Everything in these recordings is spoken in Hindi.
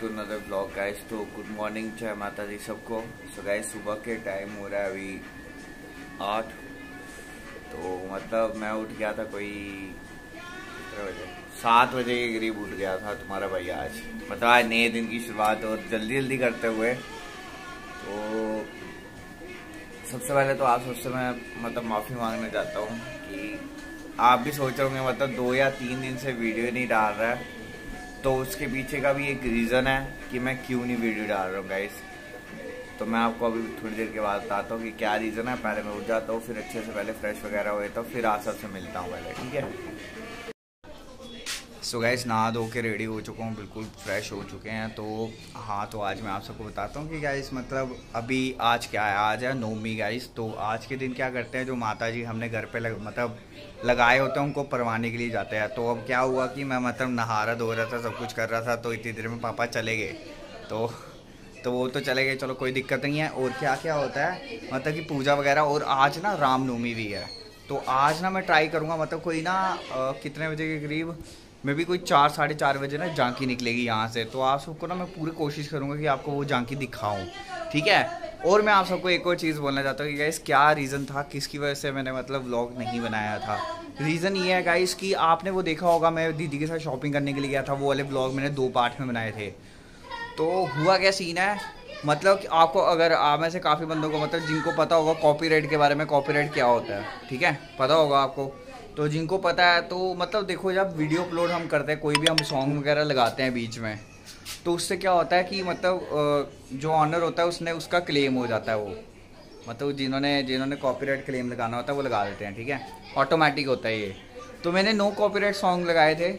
टू अनदर ब्लॉग गाइस तो गुड मॉर्निंग जय माता दी सबको सो गाइस सुबह के टाइम हो रहा है अभी आठ तो मतलब मैं उठ गया था कोई बजे? सात बजे के करीब उठ गया था तुम्हारा भाई आज। मतलब आज नए दिन की शुरुआत और जल्दी जल्दी करते हुए। तो सबसे पहले तो आप सबसे मैं मतलब माफ़ी मांगने चाहता हूँ कि आप भी सोच रहे होंगे मतलब दो या तीन दिन से वीडियो नहीं डाल रहा है। तो उसके पीछे का भी एक रीज़न है कि मैं क्यों नहीं वीडियो डाल रहा हूँ गाइस तो मैं आपको अभी थोड़ी देर के बाद बताता हूँ कि क्या रीज़न है। पहले मैं उठ जाता हूँ, फिर अच्छे से पहले फ्रेश वगैरह हो जाता हूँ, फिर आप सबसे मिलता हूँ पहले, ठीक है? सो गैस नहा धो के रेडी हो चुका हूँ बिल्कुल फ्रेश हो चुके हैं। तो हाँ तो आज मैं आप सबको बताता हूँ कि गैस मतलब अभी आज क्या है? आज है नौमी गैस तो आज के दिन क्या करते हैं जो माता जी हमने घर पे लग मतलब लगाए होते हैं उनको परवाने के लिए जाते हैं। तो अब क्या हुआ कि मैं मतलब नहा रहा धो रहा था सब कुछ कर रहा था तो इतनी देर में पापा चले गए। तो तो वो तो चले गए चलो कोई दिक्कत नहीं है। और क्या क्या होता है मतलब कि पूजा वगैरह और आज ना रामनवमी भी है। तो आज ना मैं ट्राई करूँगा मतलब कोई ना आ, कितने बजे के करीब मैं भी कोई चार, साढ़े चार बजे ना झांकी निकलेगी यहाँ से। तो आप सबको ना मैं पूरी कोशिश करूँगा कि आपको वो झांकी दिखाऊँ। ठीक है? और मैं आप सबको एक और चीज़ बोलना चाहता हूँ कि गाइस क्या रीज़न था? किसकी वजह से मैंने मतलब व्लॉग नहीं बनाया था? रीज़न ये है गाइस कि आपने वो देखा होगा, मैं दीदी के साथ शॉपिंग करने के लिए गया था, वो वाले ब्लॉग मैंने दो पार्ट में बनाए थे। तो हुआ क्या सीन है? मतलब कि आपको अगर, आप में से काफ़ी बंदों को मतलब जिनको पता होगा कॉपीराइट के बारे में कॉपीराइट क्या होता है? ठीक है? पता होगा आपको। तो जिनको पता है तो मतलब देखो जब वीडियो अपलोड हम करते हैं, कोई भी हम सॉन्ग वगैरह लगाते हैं बीच में तो उससे क्या होता है कि मतलब जो ऑनर होता है, उसने उसका क्लेम हो जाता है वो। मतलब जिन्होंने जिन्होंने कॉपीराइट क्लेम लगाना होता है, वो लगा देते हैं, ठीक है? ऑटोमेटिक होता है ये। तो मैंने नो कॉपीराइट सॉन्ग लगाए थे।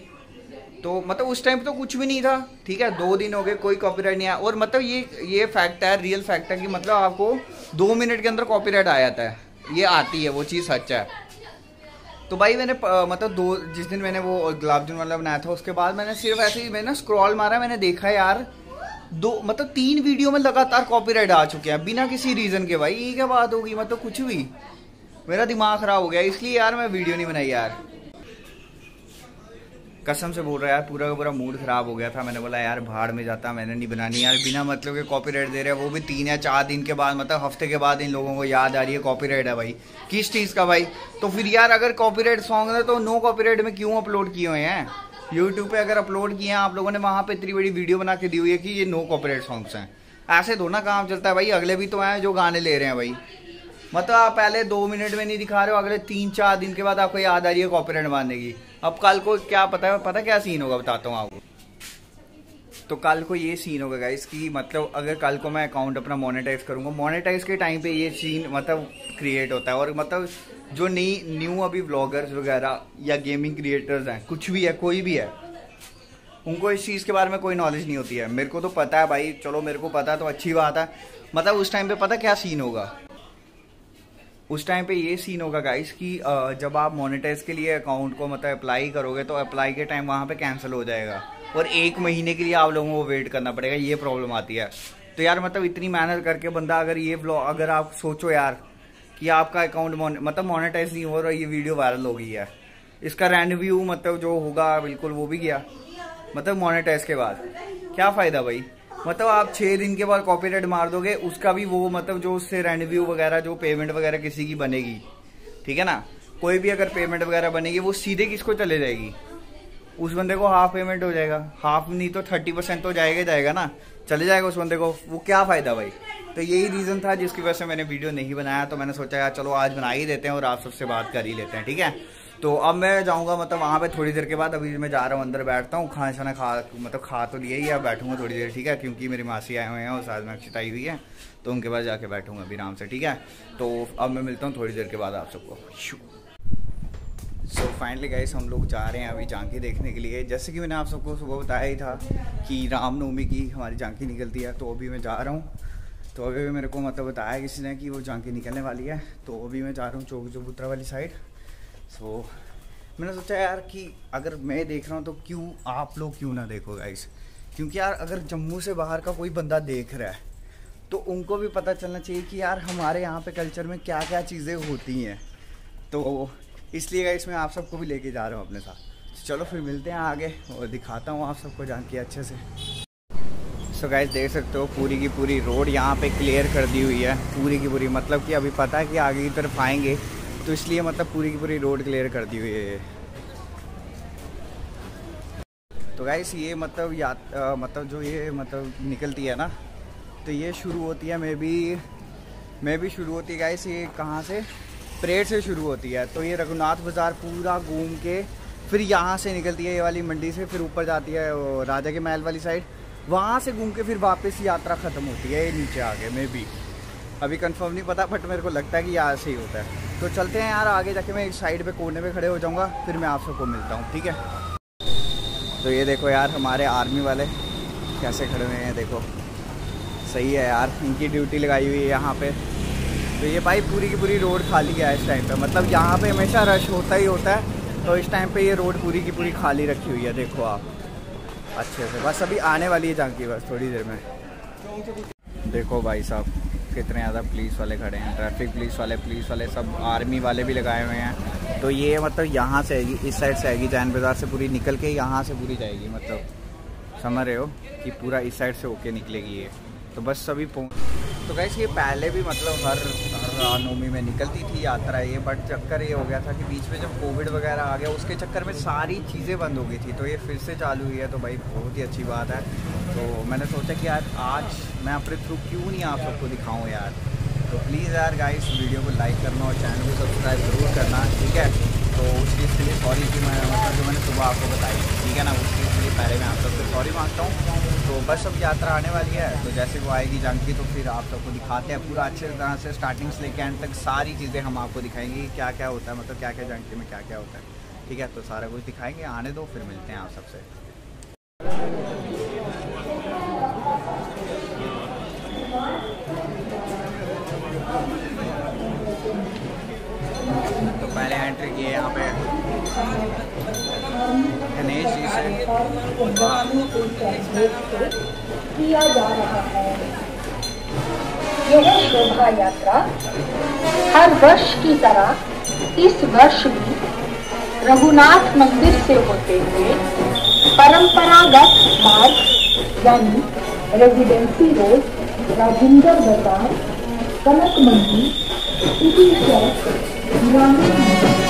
तो मतलब उस टाइम तो कुछ भी नहीं था, ठीक है? दो दिन हो गए, कोई कॉपीराइट नहीं आया। और मतलब ये ये फैक्ट है रियल फैक्ट है कि मतलब आपको दो मिनट के अंदर कॉपीराइट आ जाता है। ये आती है, वो चीज़ सच है। तो भाई मैंने मतलब दो, जिस दिन मैंने वो गुलाब जामुन वाला बनाया था, उसके बाद मैंने सिर्फ़ ऐसे ही मैंने स्क्रॉल मारा, मैंने देखा यार, दो मतलब तीन वीडियो में लगातार कॉपीराइट आ चुके हैं, बिना किसी रीज़न के भाई, ये क्या बात होगी मतलब कुछ भी। मेरा दिमाग ख़राब हो गया, इसलिए यार मैं वीडियो नहीं बनाई यार। कसम से बोल रहा यार, पूरा का पूरा मूड खराब हो गया था। मैंने बोला, यार, भाड़ में जाता, मैंने नहीं बनानी यार। बिना मतलब के कॉपीराइट दे रहे हैं। वो भी तीन या चार दिन के बाद मतलब हफ़्ते के बाद इन लोगों को याद आ रही है कॉपीराइट है भाई। किस चीज़ का भाई? तो फिर यार, अगर कॉपीराइट सॉन्ग है तो नो कॉपीराइट में क्यों अपलोड किए हुए हैं? यूट्यूब पे अगर अपलोड किए हैं, आप लोगों ने वहाँ पे इतनी बड़ी वीडियो बना के दी हुई है कि ये नो कॉपीराइट सॉन्ग्स हैं। ऐसे ना काम चलता है भाई। अगले भी तो हैं जो गाने ले रहे हैं भाई। मतलब आप पहले दो मिनट में नहीं दिखा रहे हो, अगले तीन चार दिन के बाद आपको याद आ रही है कॉपीराइट मारने की। अब कल को क्या पता है, पता क्या सीन होगा, बताता हूँ आपको। तो कल को ये सीन होगा गाइस कि मतलब अगर कल को मैं अकाउंट अपना मोनेटाइज करूँगा मोनेटाइज के टाइम पे ये सीन मतलब क्रिएट होता है और मतलब जो नई न्यू अभी ब्लॉगर्स वगैरह या गेमिंग क्रिएटर्स हैं, कुछ भी है, कोई भी है, उनको इस चीज़ के बारे में कोई नॉलेज नहीं होती है। मेरे को तो पता है भाई, चलो मेरे को पता तो अच्छी बात है। मतलब उस टाइम पे पता क्या सीन होगा? उस टाइम पे ये सीन होगा गाइस कि जब आप मोनेटाइज के लिए अकाउंट को मतलब अप्लाई करोगे तो अप्लाई के टाइम वहाँ पे कैंसिल हो जाएगा। और एक महीने के लिए आप लोगों को वेट करना पड़ेगा, ये प्रॉब्लम आती है। तो यार मतलब इतनी मेहनत करके बंदा अगर ये ब्लॉग अगर आप सोचो यार, कि आपका अकाउंट मतलब मोनेटाइज नहीं हो रहा, ये वीडियो वायरल हो गई है। इसका रैंड मतलब जो होगा, बिल्कुल वो भी गया। मतलब मोनेटाइज के बाद। क्या फ़ायदा भाई? मतलब आप छह दिन के बाद कॉपीराइट मार दोगे, उसका भी वो मतलब जो उससे रेंट व्यू वगैरह, जो पेमेंट वगैरह किसी की बनेगी, ठीक है ना? कोई भी अगर पेमेंट वगैरह बनेगी, वो सीधे किसको चले जाएगी? उस बंदे को हाफ़ पेमेंट हो जाएगा। हाफ़ नहीं तो थर्टी परसेंट तो जाएगा जाएगा ना? चले जाएगा उस बंदे को। वो क्या फ़ायदा भाई? तो यही रीज़न था जिसकी वजह से मैंने वीडियो नहीं बनाया तो मैंने सोचा, यार चलो आज बना ही देते हैं और आप सबसे बात कर ही लेते हैं। ठीक है? तो अब मैं जाऊँगा मतलब वहाँ पे थोड़ी देर के बाद अभी मैं जा रहा हूँ, अंदर बैठता हूँ खाना शाना खा मतलब खा तो लिया ही, अब बैठूँगा थोड़ी देर, ठीक है? क्योंकि मेरी मासी आए हुए हैं और साथ में छिटाई हुई है तो उनके पास जाके बैठूँगा अभी आराम से, ठीक है? तो अब मैं मिलता हूँ थोड़ी देर के बाद आप सबको। सो फाइनली गाइस हम लोग जा रहे हैं अभी झांकी देखने के लिए। जैसे कि मैंने आप सबको सुबह बताया ही था कि रामनवमी की हमारी झांकी निकलती है तो अभी मैं जा रहा हूँ। तो अभी मेरे को मतलब बताया किसी ने कि वो झांकी निकलने वाली है तो अभी मैं जा रहा हूँ चौक चबूतरा वाली साइड सो so, मैंने सोचा यार कि अगर मैं देख रहा हूँ तो क्यों आप लोग क्यों ना देखो गाइस क्योंकि यार अगर जम्मू से बाहर का कोई बंदा देख रहा है तो उनको भी पता चलना चाहिए कि यार हमारे यहाँ पे कल्चर में क्या क्या चीज़ें होती हैं। तो इसलिए गाइस मैं आप सबको भी लेके जा रहा हूँ अपने साथ। चलो फिर मिलते हैं आगे और दिखाता हूँ आप सबको जान के अच्छे से। सो गाइस देख सकते हो पूरी की पूरी रोड यहाँ पे क्लियर कर दी हुई है पूरी की पूरी। मतलब कि अभी पता है कि आगे की तरफ़ आएँगे तो इसलिए मतलब पूरी की पूरी रोड क्लियर कर दी हुई है तो गाइस ये मतलब या मतलब जो ये मतलब निकलती है ना तो ये शुरू होती है मे बी मे भी शुरू होती है गाइस ये कहाँ से? परेड से शुरू होती है। तो ये रघुनाथ बाज़ार पूरा घूम के फिर यहाँ से निकलती है ये वाली मंडी से, फिर ऊपर जाती है राजा के महल वाली साइड वहाँ से घूम के फिर वापस यात्रा ख़त्म होती है ये नीचे आगे मे भी अभी कंफर्म नहीं पता बट मेरे को लगता है कि यहाँ से ही होता है। तो चलते हैं यार, आगे जाके मैं एक साइड पे कोने पे खड़े हो जाऊँगा, फिर मैं आप सबको मिलता हूँ, ठीक है? तो ये देखो यार, हमारे आर्मी वाले कैसे खड़े हुए हैं, देखो। सही है यार, इनकी ड्यूटी लगाई हुई है यहाँ पे। तो ये भाई पूरी की पूरी रोड खाली है इस टाइम पे। मतलब यहाँ पे हमेशा रश होता ही होता है तो इस टाइम पे ये रोड पूरी की पूरी खाली रखी हुई है, देखो आप। अच्छे से, बस अभी आने वाली है झांकी बस थोड़ी देर में। देखो भाई साहब कितने ज़्यादा पुलिस वाले खड़े हैं ट्रैफ़िक पुलिस वाले पुलिस वाले सब आर्मी वाले भी लगाए हुए हैं। तो ये मतलब यहाँ से आएगी, इस साइड से आएगी, जैन बाज़ार से पूरी निकल के यहाँ से पूरी जाएगी मतलब। समझ रहे हो कि पूरा इस साइड से होके निकलेगी ये। तो बस सभी पहुँच तो कैसे ये पहले भी मतलब हर नवमी में निकलती थी यात्रा ये बट चक्कर ये हो गया था कि बीच में जब कोविड वगैरह आ गया, उसके चक्कर में सारी चीज़ें बंद हो गई थी। तो ये फिर से चालू हुई है तो भाई बहुत ही अच्छी बात है। तो मैंने सोचा कि यार, आज मैं अपने थ्रू क्यों नहीं आप सबको दिखाऊँ यार? तो प्लीज़ यार गाइस वीडियो को लाइक करना और चैनल को सब्सक्राइब ज़रूर करना, ठीक है? तो उस चीज़ के लिए सॉरी कि मैं मतलब जो मैंने सुबह आपको बताई, ठीक है ना? उस चीज़ के लिए पहले मैं आप सबसे सॉरी माँगता हूँ। तो बस अब यात्रा आने वाली है। तो जैसे वो आएगी जानकी तो फिर आप सबको दिखाते हैं पूरा अच्छे तरह से स्टार्टिंग से लेके एंड तक सारी चीज़ें हम आपको दिखाएँगे क्या क्या होता है मतलब क्या क्या जानकी में क्या क्या होता है। ठीक है तो सारा कुछ दिखाएँगे, आने दो, फिर मिलते हैं आप सबसे। तो पहले एंट्री किए यहाँ पे। गणेश जी से। किया जा रहा है यह शोभा यात्रा हर वर्ष की तरह इस वर्ष भी रघुनाथ मंदिर से होते हुए परंपरागत मार्ग, यानी रेजिडेंसी रोड राजेंद्र बाज़ार कनक मंडी सिटी चौक श्री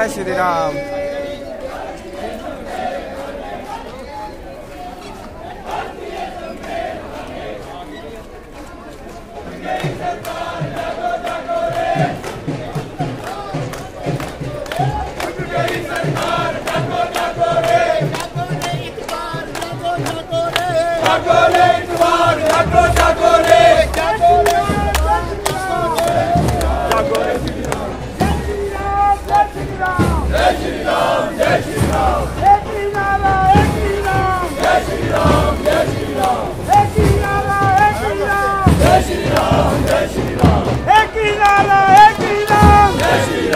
जय श्री Thank you.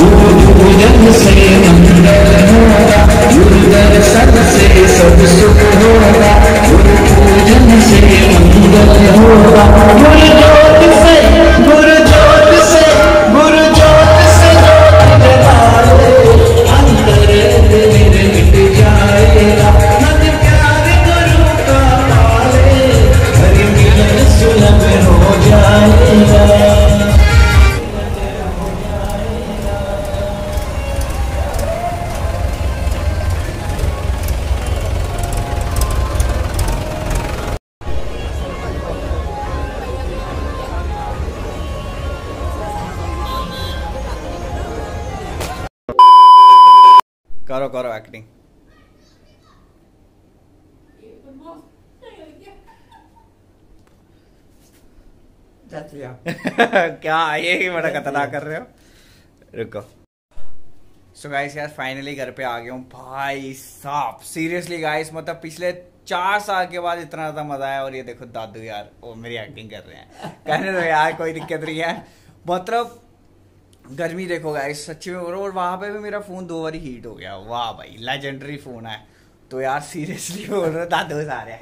होगा गुरु पूजन से मंगल होगा गुरु दर्शन से सब सुख होगा गुरु पूजन से मंगल होगा गुरु क्या ये ही बड़ा खतरनाक कर रहे हो? रुको। सो गाइस यार फाइनली घर पे आ गया हूँ। भाई साहब सीरियसली गाइस मतलब पिछले चार साल के बाद इतना ज़्यादा मज़ा आया और ये देखो दादू यार वो मेरी एक्टिंग कर रहे हैं। कहने दो यार कोई दिक्कत नहीं है। मतलब गर्मी देखो गाइस सच्ची में और वहाँ पे भी मेरा फ़ोन दो बार हीट हो गया। वाह भाई लेजेंडरी फ़ोन है। तो यार सीरियसली बोल रहे हो, दादू सारे।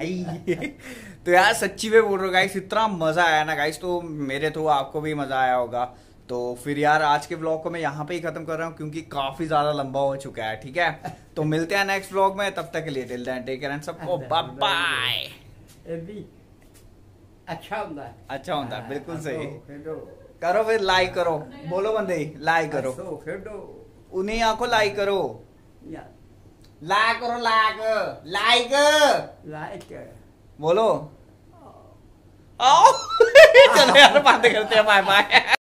तो यार सच्ची में बोल रहे हो गाइस इतना मज़ा आया ना गाइस तो मेरे तो आपको भी मज़ा आया होगा। तो फिर यार आज के ब्लॉग को मैं यहाँ पे ही खत्म कर रहा हूँ क्योंकि काफ़ी ज़्यादा लंबा हो चुका है ठीक है? तो मिलते हैं नेक्स्ट ब्लॉग में तब तक के लिए till then take care and सबको बाय अच्छा होता अच्छा होता है बिल्कुल सही। करो फिर लाइक करो। बोलो बंदे लाइक करो। उन्हें आखो लाइक करो। लाइक करो लाइक लाइक लाइक बोलो। आओ। चलो यार बातें करते हैं बाय बाय